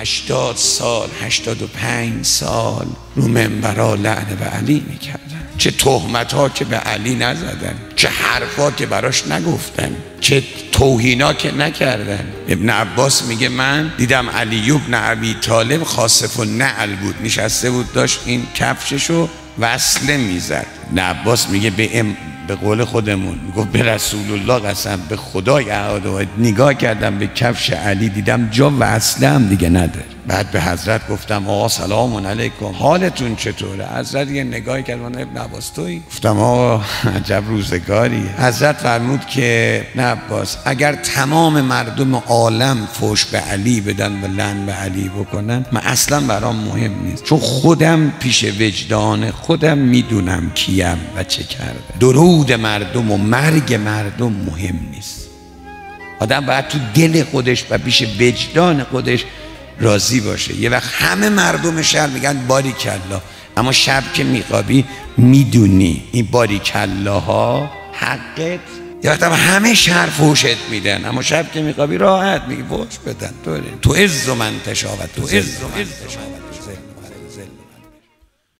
هشتاد سال هشتاد و پنج سال رو منبرا لعنه به علی می‌کردن. چه تهمت ها که به علی نزدن چه حرفا که براش نگفتن چه توهینا که نکردن. ابن عباس میگه من دیدم علی ابن ابی طالب خاصف و نعل بود. نشسته بود داشت این کفششو وصله می‌زد. ابن عباس میگه به به قول خودمون گفت به رسول الله قسم به خدای اعاد نگاه کردم به کفش علی دیدم جا وصله هم دیگه نداره. بعد به حضرت گفتم آقا سلام علیکم. حالتون چطوره؟ حضرت یه نگاهی کرد من ابن عباس توی گفتم آقا عجب روزگاری. حضرت فرمود که نه عباس اگر تمام مردم عالم فوش به علی بدن و لن به علی بکنن من اصلا برام مهم نیست. چون خودم پیش وجدان خودم می‌دونم کیم و چه کرده. درود مردم و مرگ مردم مهم نیست. آدم باید تو دل خودش و پیش وجدان خودش راضی باشه. یه وقت همه مردم شهر میگن باری کلا اما شب که میخوابی می‌دونی این باری کلاها حقت. یه وقت همه شهر فوشت میدن. اما شب که میخوابی راحت میگی فوش بدن. تو تو عز و من تشاوت تو عز و من تشاوت